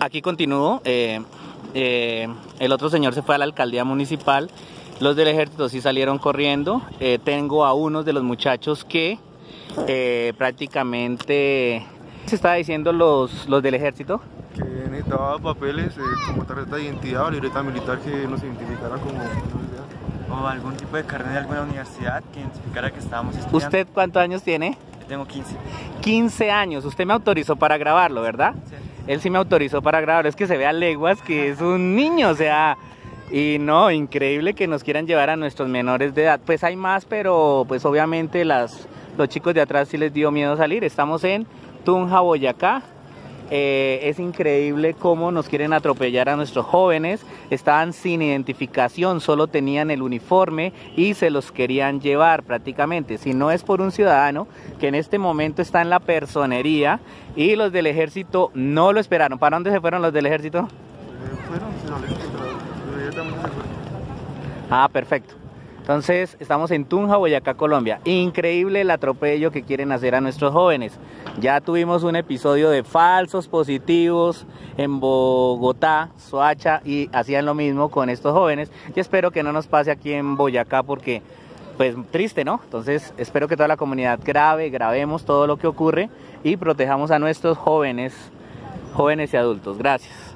Aquí continúo. Eh, eh, el otro señor se fue a la alcaldía municipal. Los del ejército sí salieron corriendo. Eh, tengo a unos de los muchachos que prácticamente se está diciendo los, los del ejército. Que necesitaba papeles como tarjeta de identidad o libreta militar que nos identificara como o algún tipo de carnet de alguna universidad que identificara que estábamos estudiando. ¿Usted cuántos años tiene? tengo 15. 15 años. Usted me autorizó para grabarlo, ¿verdad? Sí. Él sí me autorizó para grabarlo. Es que se ve a leguas que es un niño, o sea... Y no, increíble que nos quieran llevar a nuestros menores de edad. Pues hay más, pero pues obviamente las, los chicos de atrás sí les dio miedo salir. Estamos en Tunja, Boyacá, eh, es increíble cómo nos quieren atropellar a nuestros jóvenes. Estaban sin identificación, solo tenían el uniforme y se los querían llevar prácticamente. Si no es por un ciudadano que en este momento está en la personería y los del ejército no lo esperaron. ¿Para dónde se fueron los del ejército? Ah, perfecto. Entonces, estamos en Tunja, Boyacá, Colombia. Increíble el atropello que quieren hacer a nuestros jóvenes. Ya tuvimos un episodio de falsos positivos en Bogotá, Soacha, y hacían lo mismo con estos jóvenes. Y espero que no nos pase aquí en Boyacá porque, pues, triste, ¿no? Entonces, espero que toda la comunidad grabe, grabemos todo lo que ocurre y protejamos a nuestros jóvenes, jóvenes y adultos. Gracias.